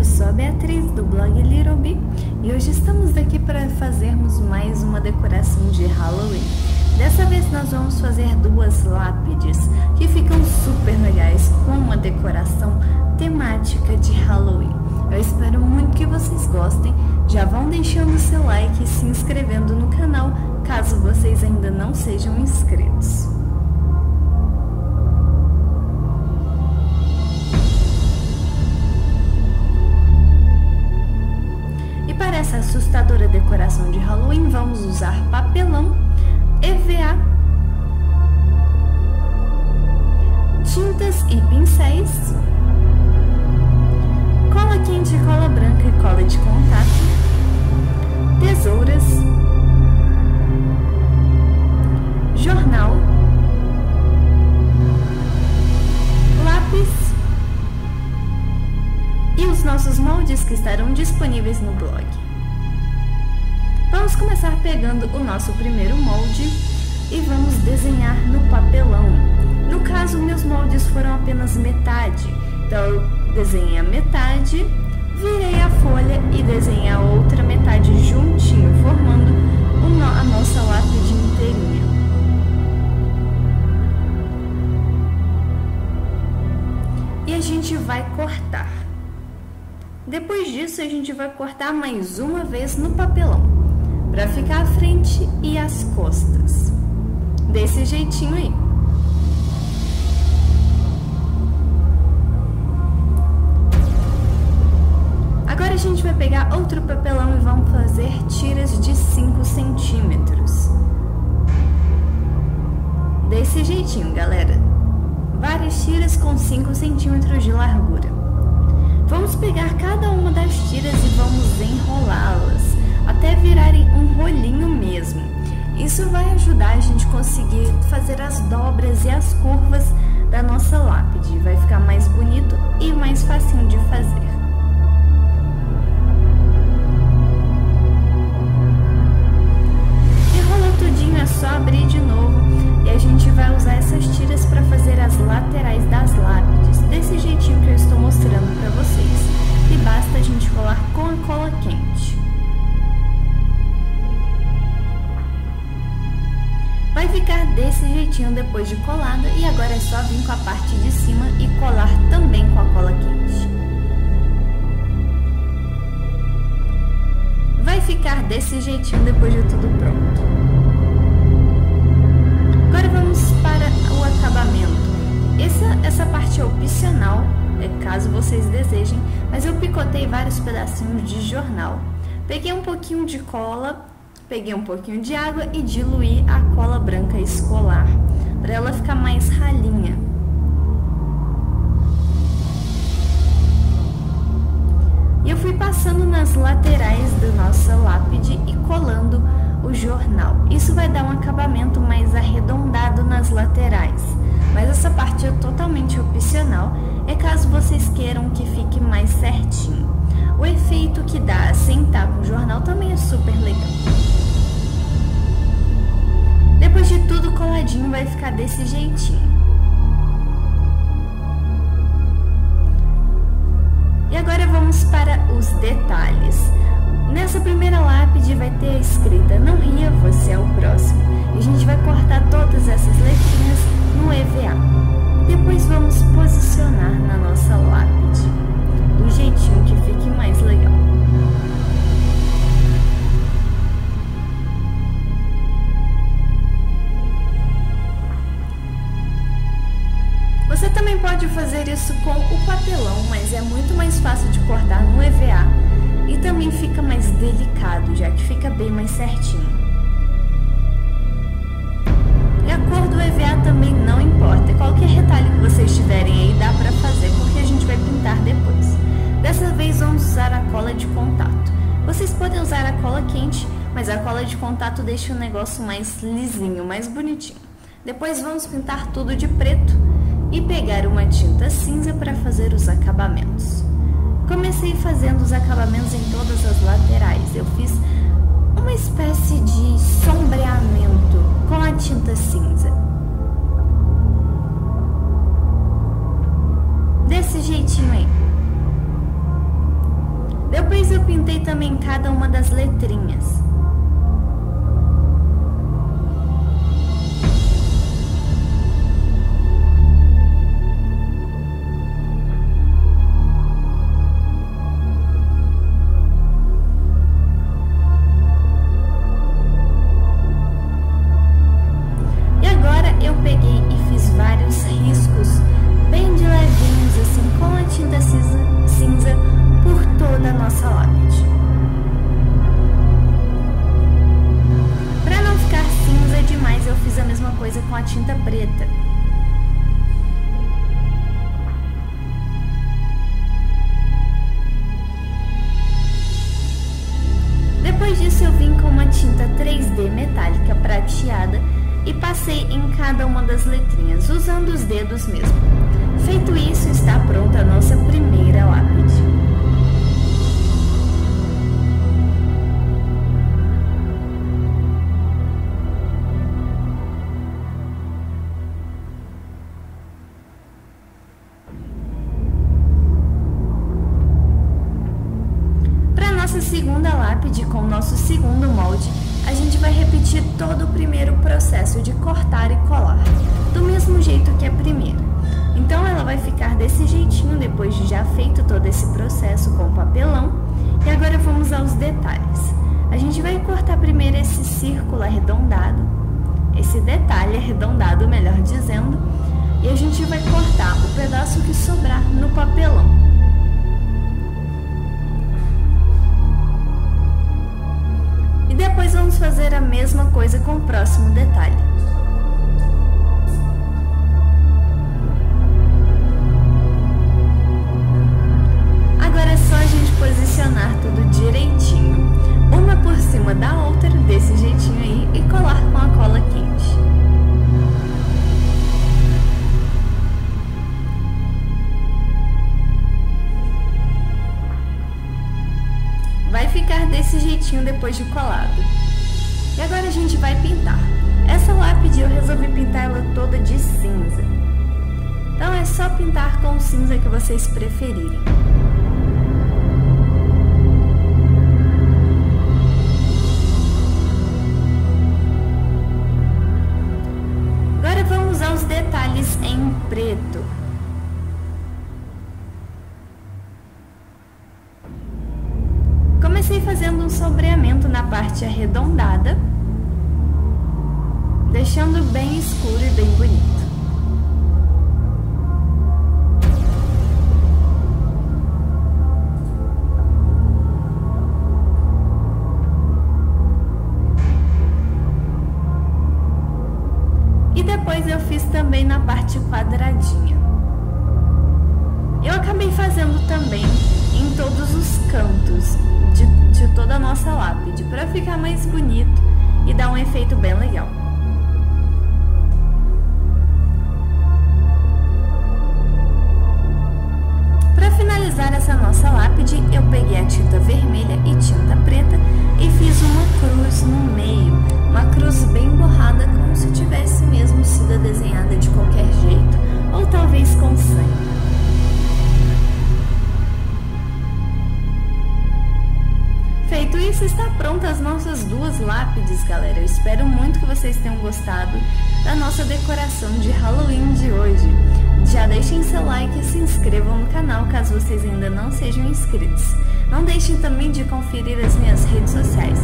eu sou a Beatriz do blog Little Bee e hoje estamos aqui para fazermos mais uma decoração de Halloween. Dessa vez nós vamos fazer duas lápides que ficam super legais com uma decoração temática de Halloween. Eu espero muito que vocês gostem. Já vão deixando seu like e se inscrevendo no canal caso vocês ainda não sejam inscritos. Decoração de Halloween, vamos usar papelão, EVA, tintas e pincéis, cola quente, cola branca e cola de contato, tesouras, jornal, lápis e os nossos moldes que estarão disponíveis no blog. Vamos começar pegando o nosso primeiro molde e vamos desenhar no papelão. No caso, meus moldes foram apenas metade. Então, eu desenhei a metade, virei a folha e desenhei a outra metade juntinho, formando a nossa lápide inteirinha. E a gente vai cortar. Depois disso, a gente vai cortar mais uma vez no papelão para ficar à frente e as costas. Desse jeitinho aí. Agora a gente vai pegar outro papelão e vamos fazer tiras de 5 centímetros. Desse jeitinho, galera. Várias tiras com 5 centímetros de largura. Vamos pegar cada uma das tiras e vamos enrolá-las até virarem um rolinho mesmo. Isso vai ajudar a gente conseguir fazer as dobras e as curvas da nossa lápide. Depois de colada e agora é só vir com a parte de cima e colar também com a cola quente. Vai ficar desse jeitinho depois de tudo pronto. Agora vamos para o acabamento. Essa, essa parte é opcional, é caso vocês desejem, mas eu picotei vários pedacinhos de jornal. Peguei um pouquinho de cola Peguei um pouquinho de água e diluí a cola branca escolar, para ela ficar mais ralinha. E eu fui passando nas laterais da nossa lápide e colando o jornal. Isso vai dar um acabamento mais arredondado nas laterais, mas essa parte é totalmente opcional, é caso vocês queiram que fique mais certinho. O efeito que dá sentar com o jornal também é super legal. Depois de tudo coladinho, vai ficar desse jeitinho. E agora vamos para os detalhes. Nessa primeira lápide vai ter a escrita Não ria, você é o próximo. E a gente vai cortar todas essas letrinhas no EVA. Depois vamos posicionar na nossa lápide, mais certinho. E a cor do EVA também não importa, qualquer retalho que vocês tiverem aí dá pra fazer, porque a gente vai pintar depois. Dessa vez vamos usar a cola de contato. Vocês podem usar a cola quente, mas a cola de contato deixa o negócio mais lisinho, mais bonitinho. Depois vamos pintar tudo de preto e pegar uma tinta cinza para fazer os acabamentos. Comecei fazendo os acabamentos em todas as laterais. Eu fiz uma espécie de sombreamento segunda processo de cortar e colar, do mesmo jeito que a primeira. Então ela vai ficar desse jeitinho depois de já feito todo esse processo com o papelão. E agora vamos aos detalhes. A gente vai cortar primeiro esse círculo arredondado, esse detalhe arredondado, melhor dizendo, e a gente vai cortar o pedaço que sobrar no papelão. Fazer a mesma coisa com o próximo detalhe. Agora é só a gente posicionar tudo direitinho, uma por cima da outra, desse jeitinho aí, e colar com a cola quente. ficar desse jeitinho depois de colado. E agora a gente vai pintar. Essa lápide eu resolvi pintar ela toda de cinza. Então é só pintar com o cinza que vocês preferirem. Escuro e bem bonito. E depois eu fiz também na parte quadradinha. Eu acabei fazendo também em todos os cantos de, de toda a nossa lápide para ficar mais bonito e dar um efeito bem legal. Tinta vermelha e tinta preta e fiz uma cruz no meio, uma cruz bem borrada, como se tivesse mesmo sido desenhada de qualquer jeito, ou talvez com sangue. Feito isso, está pronta as nossas duas lápides, galera. Eu espero muito que vocês tenham gostado da nossa decoração de Halloween de hoje. Já deixem seu like e se inscrevam no canal caso vocês ainda não sejam inscritos. Não deixem também de conferir as minhas redes sociais.